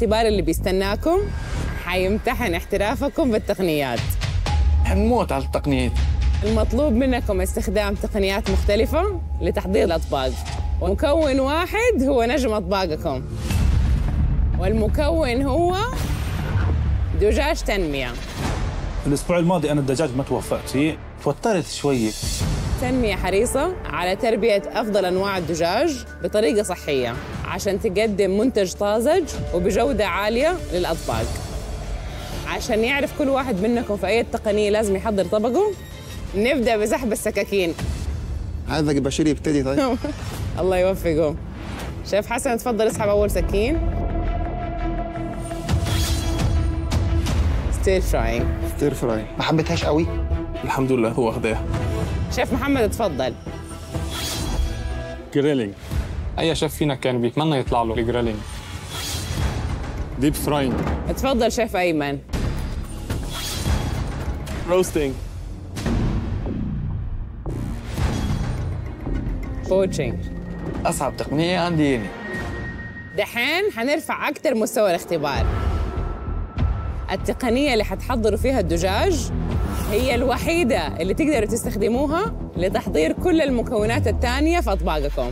الاختبار اللي بيستناكم حيمتحن احترافكم بالتقنيات. حنموت على التقنيات. المطلوب منكم استخدام تقنيات مختلفة لتحضير الأطباق. ومكون واحد هو نجم أطباقكم. والمكون هو دجاج تنمية. الأسبوع الماضي أنا الدجاج ما توفقت. فيه توترت شوية. تنمية حريصة على تربية أفضل أنواع الدجاج بطريقة صحية. عشان تقدم منتج طازج وبجودة عالية للأطباق. عشان يعرف كل واحد منكم في أي تقنية لازم يحضر طبقه. نبدأ بسحب السكاكين. عايزك بشير يبتدي طيب. الله يوفقه. شيف حسن تفضل اسحب أول سكين. stir frying stir fry ما حبيتهاش قوي؟ الحمد لله هو اخداها شيف محمد تفضل. grilling أي شيف فينا كان بيتمنى يطلع له ال grilling. deep frying تفضل شيف أيمن. roasting poaching أصعب تقنية عندي يعني دحين حنرفع أكتر مستوى الاختبار. التقنية اللي حتحضروا فيها الدجاج هي الوحيدة اللي تقدروا تستخدموها لتحضير كل المكونات التانية في أطباقكم.